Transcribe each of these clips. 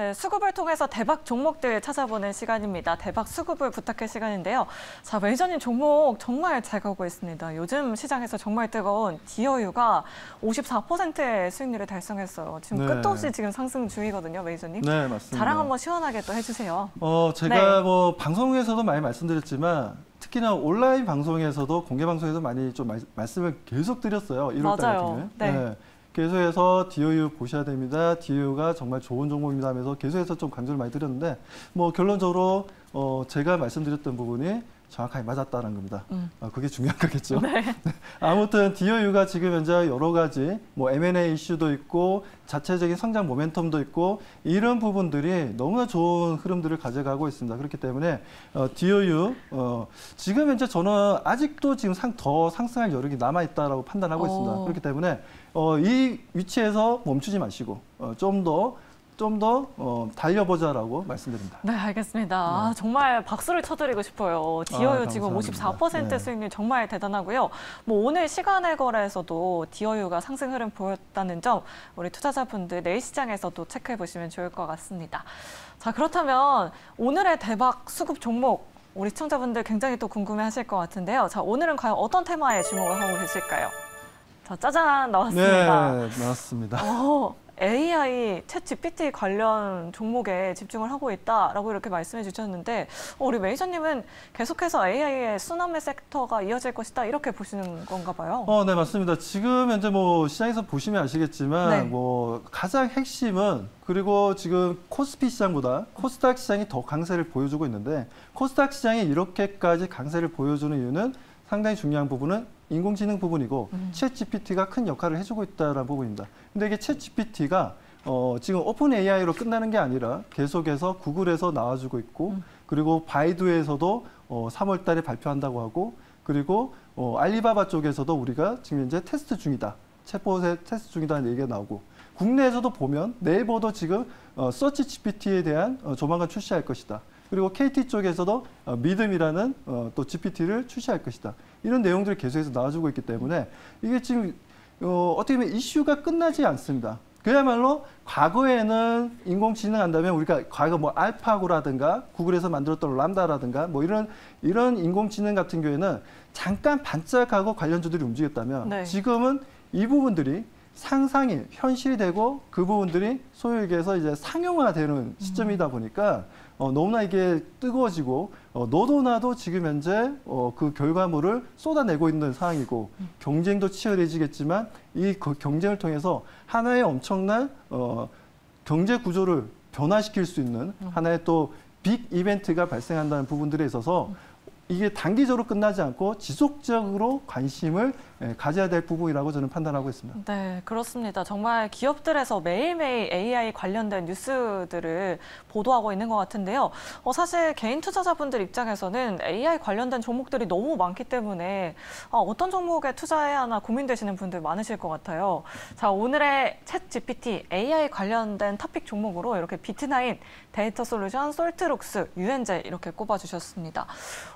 네, 수급을 통해서 대박 종목들 찾아보는 시간입니다. 대박 수급을 부탁할 시간인데요. 자, 매니저님 종목 정말 잘 가고 있습니다. 요즘 시장에서 정말 뜨거운 디어유가 54%의 수익률을 달성했어요. 지금 네. 끝도 없이 지금 상승 중이거든요, 매니저님. 네, 맞습니다. 자랑 한번 시원하게 또 해주세요. 어, 제가 네. 뭐 방송에서도 많이 말씀드렸지만 특히나 온라인 방송에서도 공개 방송에서 많이 좀 말, 말씀을 계속 드렸어요. 1월 달 맞아요. 같은 경우에. 네. 계속해서 DOU 보셔야 됩니다. DOU가 정말 좋은 종목입니다 하면서 계속해서 좀 강조를 많이 드렸는데 뭐 결론적으로 어, 제가 말씀드렸던 부분이 정확하게 맞았다는 겁니다. 음. 어, 그게 중요한 거겠죠. 네. 아무튼 DOU가 지금 현재 여러 가지 뭐 M&A 이슈도 있고 자체적인 성장 모멘텀도 있고 이런 부분들이 너무나 좋은 흐름들을 가져가고 있습니다. 그렇기 때문에 어, DOU 어, 지금 현재 저는 아직도 지금 상, 더 상승할 여력이 남아 있다라고 판단하고 있습니다. 오. 그렇기 때문에 어, 이 위치에서 멈추지 마시고 어, 좀더 좀더 어, 달려보자라고 말씀드립니다. 네, 알겠습니다. 아, 정말 박수를 쳐드리고 싶어요. 디어유 아, 지금 감사합니다. 54% 네. 수익률 정말 대단하고요. 뭐 오늘 시간의 거래에서도 디어유가 상승 흐름 보였다는 점 우리 투자자분들 내일 시장에서도 체크해 보시면 좋을 것 같습니다. 자, 그렇다면 오늘의 대박 수급 종목 우리 시청자분들 굉장히 또 궁금해 하실 것 같은데요. 자, 오늘은 과연 어떤 테마에 주목을 하고 계실까요? 자, 짜잔 나왔습니다. 네, 나왔습니다. 어, AI, 챗 GPT 관련 종목에 집중을 하고 있다라고 이렇게 말씀해 주셨는데 어, 우리 메이저님은 계속해서 AI의 쓰나미 섹터가 이어질 것이다 이렇게 보시는 건가 봐요. 어, 네, 맞습니다. 지금 현재 뭐 시장에서 보시면 아시겠지만 네. 뭐 가장 핵심은 그리고 지금 코스피 시장보다 코스닥 시장이 더 강세를 보여주고 있는데 코스닥 시장이 이렇게까지 강세를 보여주는 이유는 상당히 중요한 부분은 인공지능 부분이고 음. 챗 GPT가 큰 역할을 해주고 있다는 부분입니다. 근데 이게 챗 GPT가 어, 지금 오픈 AI로 끝나는 게 아니라 계속해서 구글에서 나와주고 있고 음. 그리고 바이두에서도 어, 3월 달에 발표한다고 하고 그리고 어, 알리바바 쪽에서도 우리가 지금 현재 테스트 중이다. 챗봇의 테스트 중이다는 얘기가 나오고 국내에서도 보면 네이버도 지금 어, 서치 GPT에 대한 어, 조만간 출시할 것이다. 그리고 KT 쪽에서도 어, 믿음이라는 어, 또 GPT를 출시할 것이다. 이런 내용들이 계속해서 나와주고 있기 때문에 이게 지금 어, 어떻게 보면 이슈가 끝나지 않습니다. 그야말로 과거에는 인공지능 한다면 우리가 과거 뭐 알파고라든가 구글에서 만들었던 람다라든가 뭐 이런 이런 인공지능 같은 경우에는 잠깐 반짝하고 관련주들이 움직였다면 네. 지금은 이 부분들이 상상이 현실이 되고 그 부분들이 소위 얘기해서 이제 상용화되는 시점이다 보니까 어, 너무나 이게 뜨거워지고 어, 너도 나도 지금 현재 어, 그 결과물을 쏟아내고 있는 상황이고 경쟁도 치열해지겠지만 이 그 경쟁을 통해서 하나의 엄청난 어, 경제 구조를 변화시킬 수 있는 하나의 또 빅 이벤트가 발생한다는 부분들에 있어서 이게 단기적으로 끝나지 않고 지속적으로 관심을 예, 가져야 될 부분이라고 저는 판단하고 있습니다. 네, 그렇습니다. 정말 기업들에서 매일매일 AI 관련된 뉴스들을 보도하고 있는 것 같은데요. 어, 사실 개인 투자자분들 입장에서는 AI 관련된 종목들이 너무 많기 때문에 아, 어떤 종목에 투자해야 하나 고민되시는 분들 많으실 것 같아요. 자, 오늘의 챗 GPT AI 관련된 top pick 종목으로 이렇게 비트나인, 데이터 솔루션, 솔트룩스, 유엔젤 이렇게 꼽아주셨습니다.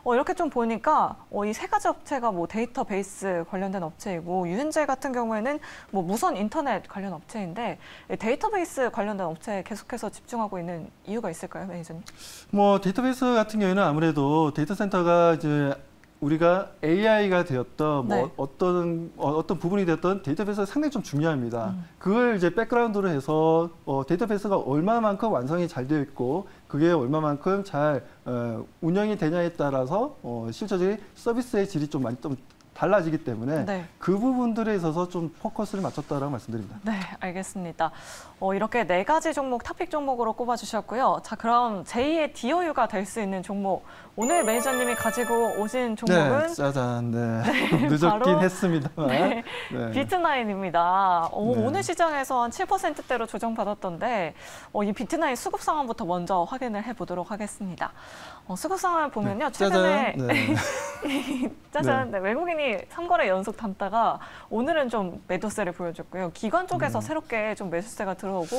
어, 이렇게 좀 보니까 어, 이 세 가지 업체가 뭐 데이터베이스 관련 된 업체이고 유엔젤 같은 경우에는 뭐 무선 인터넷 관련 업체인데 이 데이터베이스 관련된 업체에 계속해서 집중하고 있는 이유가 있을까요, 매니저님? 뭐 데이터베이스 같은 경우에는 아무래도 데이터 센터가 이제 우리가 AI가 되었던 뭐 네. 어떤 어, 어떤 부분이 되었던 데이터베이스가 상당히 좀 중요합니다. 음. 그걸 이제 백그라운드로 해서 어, 데이터베이스가 얼마만큼 완성이 잘 되어 있고 그게 얼마만큼 잘 어, 운영이 되냐에 따라서 어, 실질적인 서비스의 질이 좀 많이 좀 달라지기 때문에 네. 그 부분들에 있어서 좀 포커스를 맞췄다라고 말씀드립니다. 네, 알겠습니다. 어, 이렇게 네 가지 종목, 탑픽 종목으로 꼽아주셨고요. 자, 그럼 제2의 DOU가 될 수 있는 종목. 오늘 매니저님이 가지고 오신 종목은 네, 짜잔, 네, 늦었긴 바로- 했습니다만. 네, 네. 비트나인입니다. 어, 네. 오늘 시장에서 한 7%대로 조정받았던데 어, 이 비트나인 수급 상황부터 먼저 확인을 해보도록 하겠습니다. 어, 수급 상황을 보면요. 최근에 짜잔. 네. 짜잔 네, 외국인이 3거래 연속 담다가 오늘은 좀 매도세를 보여줬고요. 기관 쪽에서 새롭게 좀 매수세가 들어오고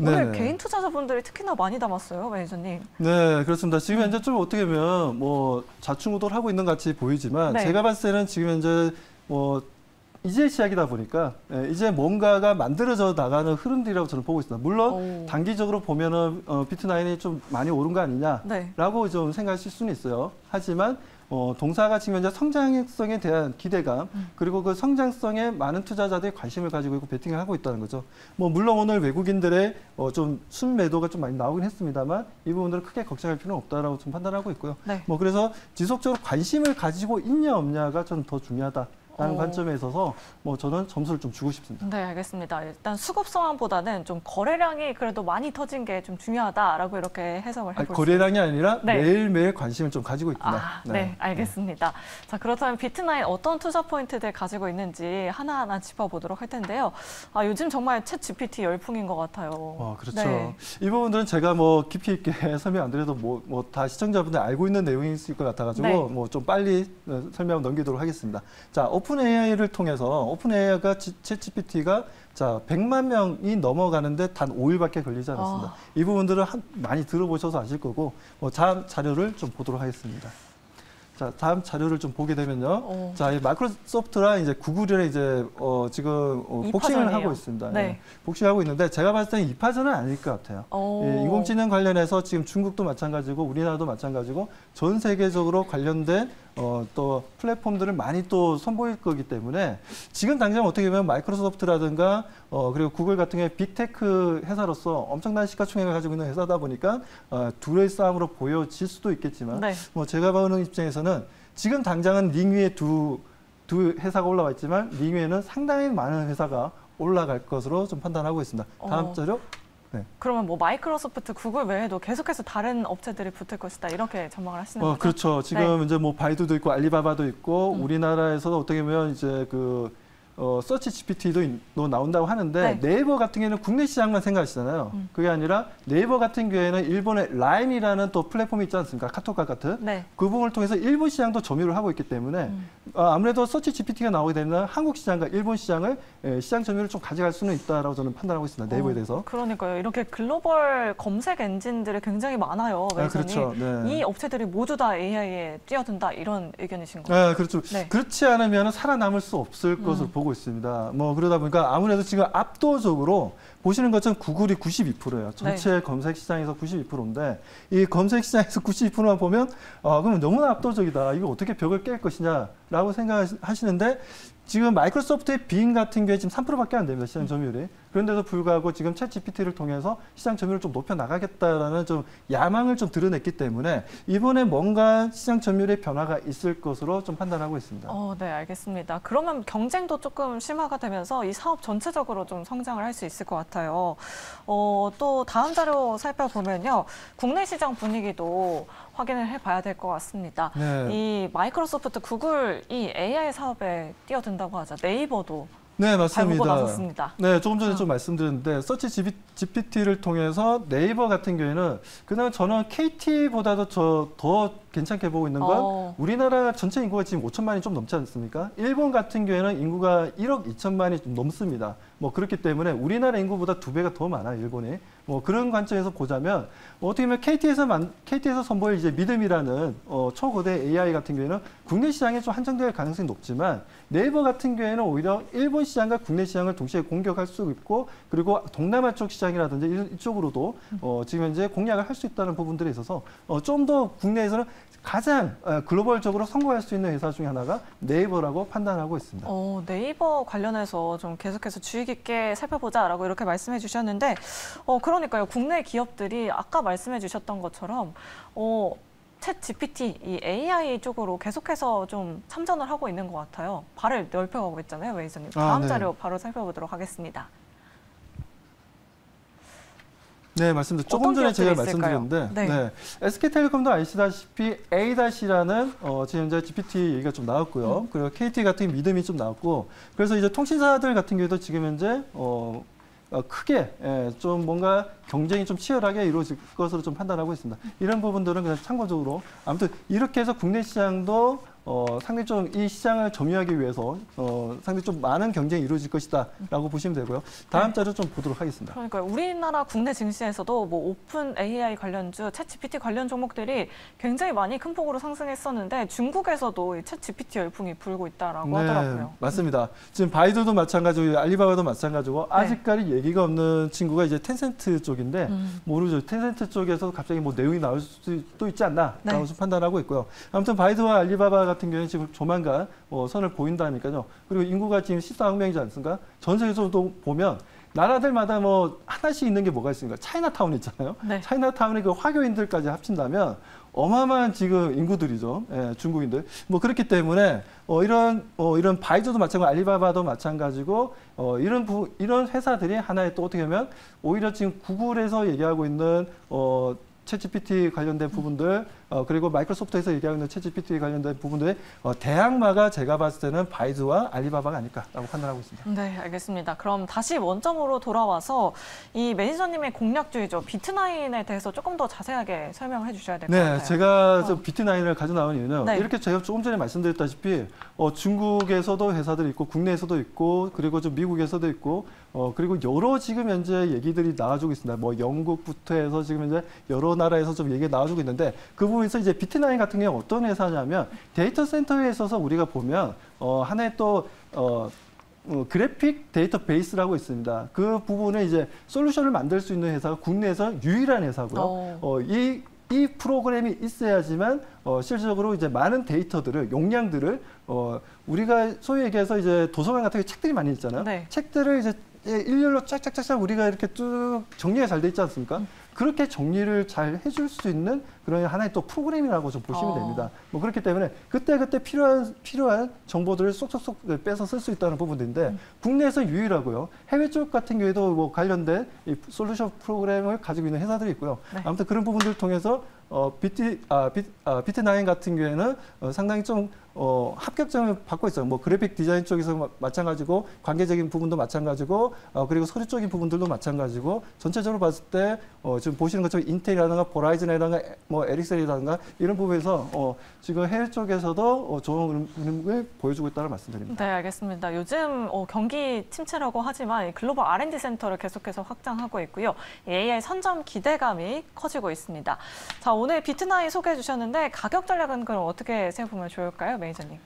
오늘 음. 네네. 개인 투자자분들이 특히나 많이 담았어요, 매니저님. 네, 그렇습니다. 지금 현재 좀 어떻게 보면 뭐 좌충우돌 하고 있는 것 같이 보이지만 네. 제가 봤을 때는 지금 현재 뭐 이제 시작이다 보니까 예, 이제 뭔가가 만들어져 나가는 흐름들이라고 저는 보고 있습니다. 물론 오. 단기적으로 보면은 어, 비트나인이 좀 많이 오른 거 아니냐. 네. 라고 좀 생각하실 수는 있어요. 하지만 어, 동사가 지금 현재 성장성에 대한 기대감 음. 그리고 그 성장성에 많은 투자자들이 관심을 가지고 있고 베팅을 하고 있다는 거죠. 뭐 물론 오늘 외국인들의 어, 좀 순매도가 좀 많이 나오긴 했습니다만 이 부분들은 크게 걱정할 필요는 없다라고 좀 판단하고 있고요. 네. 뭐 그래서 지속적으로 관심을 가지고 있냐 없냐가 저는 더 중요하다 라는 어. 관점에 있어서 뭐 저는 점수를 좀 주고 싶습니다. 네, 알겠습니다. 일단 수급 상황보다는 좀 거래량이 그래도 많이 터진 게 좀 중요하다라고 이렇게 해석을 아니, 해볼 수 거래량이 아니라 네. 매일매일 관심을 좀 가지고 있구나. 아, 네, 알겠습니다. 자, 그렇다면 비트나인 어떤 투자 포인트들 가지고 있는지 하나하나 짚어보도록 할 텐데요. 아, 요즘 정말 챗 GPT 열풍인 것 같아요. 어, 그렇죠. 네. 이 부분들은 제가 뭐 깊이 있게 설명 안 드려도 뭐 뭐 다 시청자분들 알고 있는 내용일 것 같아가지고 네. 뭐좀 빨리 어, 설명 넘기도록 하겠습니다. 자, 오픈 AI를 통해서 오픈 AI가 챗 GPT가 자 100만 명이 넘어가는데 단 5일밖에 걸리지 않았습니다. 아. 이 부분들은 한- 많이 들어보셔서 아실 거고 뭐 다음 자료를 좀 보도록 하겠습니다. 자, 다음 자료를 좀 보게 되면요. 어. 자, 이 마이크로소프트랑 이제 구글이랑 이제 어, 지금 어, 복싱을. 하고 있습니다. 네. 예, 복싱하고 있는데 제가 봤을 때는 이파전은 아닐 것 같아요. 오. 예, 인공지능 관련해서 지금 중국도 마찬가지고 우리나라도 마찬가지고 전 세계적으로 관련된 어, 또 플랫폼들을 많이 또 선보일 거기 때문에 지금 당장 어떻게 보면 마이크로소프트라든가 어, 그리고 구글 같은 경우에 빅테크 회사로서 엄청난 시가총액을 가지고 있는 회사다 보니까 어, 둘의 싸움으로 보여질 수도 있겠지만 네. 뭐 제가 보는 입장에서는 지금 당장은 링 위에 두, 두 회사가 올라와 있지만 링 위에는 상당히 많은 회사가 올라갈 것으로 좀 판단하고 있습니다. 다음 어. 자료. 그러면 뭐 마이크로소프트, 구글 외에도 계속해서 다른 업체들이 붙을 것이다 이렇게 전망을 하시는 어, 거죠? 그렇죠. 지금 네. 이제 뭐 바이두도 있고 알리바바도 있고 음. 우리나라에서도 어떻게 보면 이제 그 어, 서치 GPT도 나온다고 하는데 네. 네이버 같은 경우에는 국내 시장만 생각하시잖아요. 음. 그게 아니라 네이버 같은 경우에는 일본의 라인이라는 또 플랫폼이 있지 않습니까? 카톡과 같은. 네. 그 부분을 통해서 일본 시장도 점유를 하고 있기 때문에 음. 어, 아무래도 서치 GPT가 나오게 되면 한국 시장과 일본 시장을 예, 시장 점유를 좀 가져갈 수는 있다라고 저는 판단하고 있습니다. 네이버에 어, 대해서. 그러니까요. 이렇게 글로벌 검색 엔진들이 굉장히 많아요. 아. 그렇죠. 네. 이 업체들이 모두 다 AI에 뛰어든다 이런 의견이신 거예요. 네, 그렇죠. 네. 그렇지 않으면 살아남을 수 없을 것으로 음. 보고 있습니다. 뭐 그러다 보니까 아무래도 지금 압도적으로 보시는 것처럼 구글이 92%예요. 전체 네. 검색 시장에서 92%인데 이 검색 시장에서 92%만 보면 아, 그러면 너무나 압도적이다. 이거 어떻게 벽을 깰 것이냐라고 생각하시는데 지금 마이크로소프트의 빙 같은 경우에 지금 3%밖에 안 됩니다. 시장 점유율이. 그런데도 불구하고 지금 챗 GPT를 통해서 시장 점유율을 좀 높여 나가겠다라는 좀 야망을 좀 드러냈기 때문에 이번에 뭔가 시장 점유율의 변화가 있을 것으로 좀 판단하고 있습니다. 어, 네, 알겠습니다. 그러면 경쟁도 조금 심화가 되면서 이 사업 전체적으로 좀 성장을 할 수 있을 것 같아요. 어, 또 다음 자료 살펴보면요. 국내 시장 분위기도 확인을 해봐야 될 것 같습니다. 네. 이 마이크로소프트, 구글 이 AI 사업에 뛰어든다고 하죠. 네이버도 네, 맞습니다. 네, 조금 전에 어. 좀 말씀드렸는데 서치 GPT를 통해서 네이버 같은 경우에는 그나마 저는 KT보다도 저 더 괜찮게 보고 있는 건 어. 우리나라 전체 인구가 지금 5천만이 좀 넘지 않습니까? 일본 같은 경우에는 인구가 1억 2천만이 좀 넘습니다. 뭐 그렇기 때문에 우리나라 인구보다 두 배가 더 많아요, 일본이. 뭐 그런 관점에서 보자면 뭐 어떻게 보면 KT에서 만, KT에서 선보일 이제 믿음이라는 어, 초거대 AI 같은 경우에는 국내 시장에 좀 한정될 가능성이 높지만 네이버 같은 경우에는 오히려 일본 시장과 국내 시장을 동시에 공격할 수 있고 그리고 동남아 쪽 시장이라든지 이- 이쪽으로도 어, 지금 현재 공략을 할 수 있다는 부분들에 있어서 어, 좀 더 국내에서는 가장 어, 글로벌적으로 성공할 수 있는 회사 중에 하나가 네이버라고 판단하고 있습니다. 어, 네이버 관련해서 좀 계속해서 주의 깊게 살펴보자라고 이렇게 말씀해 주셨는데, 어, 그러니까요. 국내 기업들이 아까 말씀해 주셨던 것처럼, 어, 챗 GPT, 이 AI 쪽으로 계속해서 좀 참전을 하고 있는 것 같아요. 발을 넓혀가고 있잖아요, 웨이저님. 아, 다음 네. 자료 바로 살펴보도록 하겠습니다. 네, 맞습니다. 조금 전에 제가 있을까요? 말씀드렸는데, 네. 네. SK텔레콤도 아시다시피 A-라는 어, 지금 현재 GPT 얘기가 좀 나왔고요. 음. 그리고 KT 같은 믿음이 좀 나왔고, 그래서 이제 통신사들 같은 경우도 지금 현재 어, 어, 크게 예, 좀 뭔가 경쟁이 좀 치열하게 이루어질 것으로 좀 판단하고 있습니다. 이런 부분들은 그냥 참고적으로 아무튼 이렇게 해서 국내 시장도 어, 좀이 시장을 점유하기 위해서 어, 상당히 좀 많은 경쟁이 이루어질 것이다라고 보시면 되고요. 다음 네. 자료 좀 보도록 하겠습니다. 그러니까 우리나라 국내 증시에서도 뭐 오픈 AI 관련주, 챗 GPT 관련 종목들이 굉장히 많이 큰 폭으로 상승했었는데 중국에서도 이챗 GPT 열풍이 불고 있다라고 하더라고요. 네, 맞습니다. 지금 바이두도 마찬가지고 알리바바도 마찬가지고 네. 아직까지 얘기가 없는 친구가 이제 텐센트 쪽인데 음. 모르죠. 텐센트 쪽에서 갑자기 뭐 내용이 나올 수도 있지 않나라고 네. 좀 판단하고 있고요. 아무튼 바이두와 알리바바 같은 경우는 지금 조만간 어, 선을 보인다니까요. 그리고 인구가 지금 14억 명이지 않습니까? 전 세계에서도 보면 나라들마다 뭐 하나씩 있는 게 뭐가 있습니까? 차이나타운 있잖아요. 네. 차이나타운의 그 화교인들까지 합친다면 어마어마한 지금 인구들이죠. 예, 중국인들. 뭐 그렇기 때문에 어, 이런 어, 이런 바이두도 마찬가지고 알리바바도 마찬가지고 어, 이런 부, 이런 회사들이 하나의 또 어떻게 보면 오히려 지금 구글에서 얘기하고 있는 어, 챗GPT 관련된 부분들 어, 그리고 마이크로소프트에서 얘기하고 있는 챗GPT 관련된 부분들의 어, 대항마가 제가 봤을 때는 바이두와 알리바바가 아닐까라고 판단하고 있습니다. 네, 알겠습니다. 그럼 다시 원점으로 돌아와서 이 매니저님의 공략주의죠. 비트나인에 대해서 조금 더 자세하게 설명을 해주셔야 될것 네, 같아요. 제가 어. 저 비트나인을 가져 나온 이유는 네. 이렇게 제가 조금 전에 말씀드렸다시피 어, 중국에서도 회사들이 있고 국내에서도 있고 그리고 좀 미국에서도 있고 어, 그리고 여러 지금 현재 얘기들이 나와주고 있습니다. 뭐 영국부터 해서 지금 현재 여러 나라에서 좀 얘기가 나와주고 있는데 그 부분에서 이제 비트나인 같은 경우 어떤 회사냐면 데이터 센터에 있어서 우리가 보면 어, 하나의 또 어, 어, 그래픽 데이터 베이스라고 있습니다. 그 부분에 이제 솔루션을 만들 수 있는 회사가 국내에서 유일한 회사고요. 어. 어, 이, 이 프로그램이 있어야지만 어, 실질적으로 이제 많은 데이터들을 용량들을 어, 우리가 소위 얘기해서 이제 도서관 같은 게 책들이 많이 있잖아요. 네. 책들을 이제 예, 일렬로 쫙쫙쫙쫙 우리가 이렇게 쭉 정리가 잘 돼 있지 않습니까? 그렇게 정리를 잘 해줄 수 있는 그런 하나의 또 프로그램이라고 좀 보시면 어. 됩니다. 뭐 그렇기 때문에 그때 그때 필요한 필요한 정보들을 쏙쏙쏙 빼서 쓸 수 있다는 부분인데 국내에서 유일하고요. 해외 쪽 같은 경우에도 뭐 관련된 이 솔루션 프로그램을 가지고 있는 회사들이 있고요. 네. 아무튼 그런 부분들을 통해서 어, 비트 아, 비, 아, 비트나인 같은 경우에는 어, 상당히 좀 어, 합격점을 받고 있어요. 뭐 그래픽 디자인 쪽에서 마, 마찬가지고 관계적인 부분도 마찬가지고 어, 그리고 서류 쪽인 부분들도 마찬가지고 전체적으로 봤을 때 어, 지금 보시는 것처럼 인텔이라든가 버라이즌이라든가 에- 뭐 에릭슨이라든가 이런 부분에서 어, 지금 해외 쪽에서도 어, 좋은 흐름을 보여주고 있다는 말씀드립니다. 네, 알겠습니다. 요즘 어, 경기 침체라고 하지만 이 글로벌 R&D 센터를 계속해서 확장하고 있고요. 이 AI 선점 기대감이 커지고 있습니다. 자, 오늘 비트나인 소개해 주셨는데 가격 전략은 그럼 어떻게 세워보면 좋을까요, 매니저님?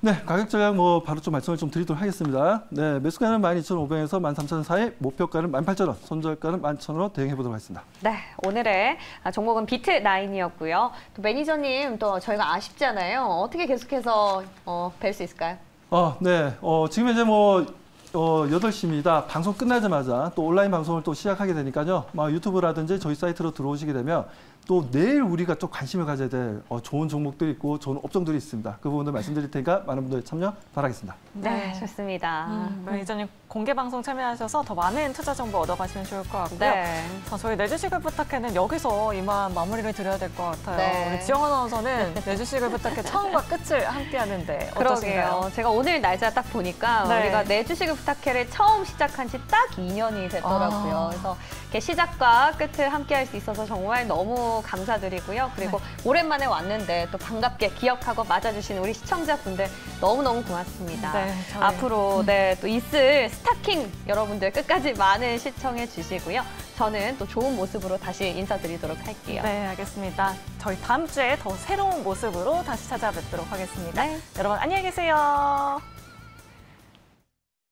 네, 가격 전략 뭐 바로 좀 말씀을 좀 드리도록 하겠습니다. 네, 매수가는 12,500원에서 13,000원 사이, 목표가는 18,000원, 손절가는 11,000원으로 대응해 보도록 하겠습니다. 네, 오늘의 아, 종목은 비트9이었고요. 또 매니저님 또 저희가 아쉽잖아요. 어떻게 계속해서 어, 뵐 수 있을까요? 어, 네. 어, 지금 이제 뭐, 어, 8시입니다. 방송 끝나자마자 또 온라인 방송을 또 시작하게 되니까요. 막 유튜브라든지 저희 사이트로 들어오시게 되면 또 내일 우리가 좀 관심을 가져야 될 어, 좋은 종목들이 있고 좋은 업종들이 있습니다. 그 부분들 말씀드릴 테니까 많은 분들 참여 바라겠습니다. 네, 좋습니다. 음, 매니저님 공개 방송 참여하셔서 더 많은 투자 정보 얻어가시면 좋을 것 같고요. 네. 자, 저희 내주식을 부탁해는 여기서 이만 마무리를 드려야 될 것 같아요. 네. 우리 지영 아나운서는 내주식을 부탁해 처음과 끝을 함께 하는데 어떠신가요? 그러게요. 제가 오늘 날짜 딱 보니까 네. 우리가 내 주식을 부탁해를 처음 시작한 지 딱 2년이 됐더라고요. 아. 그래서 이렇게 시작과 끝을 함께 할 수 있어서 정말 너무 감사드리고요. 그리고 네. 오랜만에 왔는데 또 반갑게 기억하고 맞아주신 우리 시청자분들 너무너무 고맙습니다. 네, 저희- 앞으로 네, 또 있을 스타킹 여러분들 끝까지 많은 시청해 주시고요. 저는 또 좋은 모습으로 다시 인사드리도록 할게요. 네, 알겠습니다. 저희 다음 주에 더 새로운 모습으로 다시 찾아뵙도록 하겠습니다. 네. 여러분 안녕히 계세요.